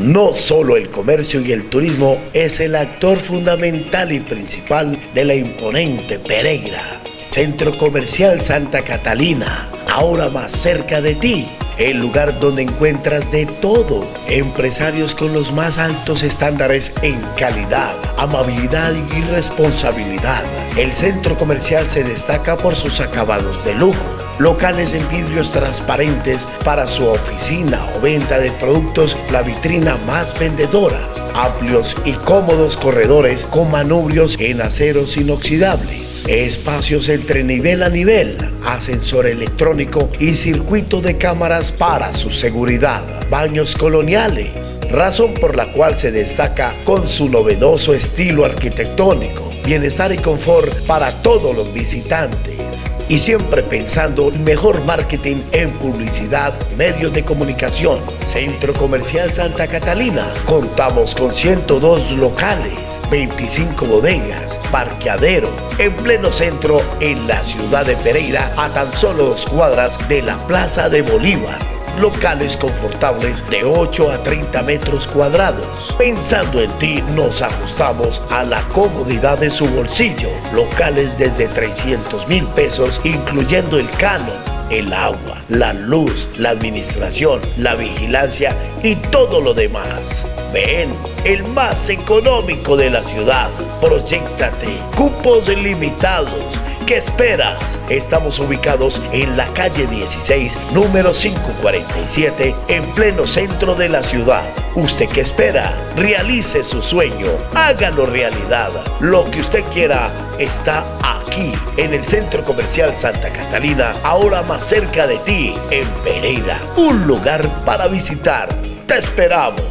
No solo el comercio y el turismo es el actor fundamental y principal de la imponente Pereira. Centro Comercial Santa Catalina, ahora más cerca de ti el lugar donde encuentras de todo. Empresarios con los más altos estándares en calidad, amabilidad y responsabilidad. El centro comercial se destaca por sus acabados de lujo. Locales en vidrios transparentes para su oficina o venta de productos, la vitrina más vendedora. Amplios y cómodos corredores con manubrios en aceros inoxidables. Espacios entre nivel a nivel, ascensor electrónico y circuito de cámaras para su seguridad. Baños coloniales, razón por la cual se destaca con su novedoso estilo arquitectónico. Bienestar y confort para todos los visitantes y siempre pensando en mejor marketing en publicidad, medios de comunicación. Centro Comercial Santa Catalina. Contamos con 102 locales, 25 bodegas, parqueadero, en pleno centro en la ciudad de Pereira, a tan solo dos cuadras de la Plaza de Bolívar locales confortables de 8 a 30 metros cuadrados. Pensando en ti, nos ajustamos a la comodidad de su bolsillo. Locales desde 300 mil pesos, incluyendo el canon el agua, la luz, la administración, la vigilancia y todo lo demás. Ven, el más económico de la ciudad. Proyectate. Cupos limitados ¿Qué esperas? Estamos ubicados en la calle 16, número 547, en pleno centro de la ciudad. ¿Usted qué espera? Realice su sueño, hágalo realidad. Lo que usted quiera está aquí, en el Centro Comercial Santa Catalina, ahora más cerca de ti, en Pereira. Un lugar para visitar. Te esperamos.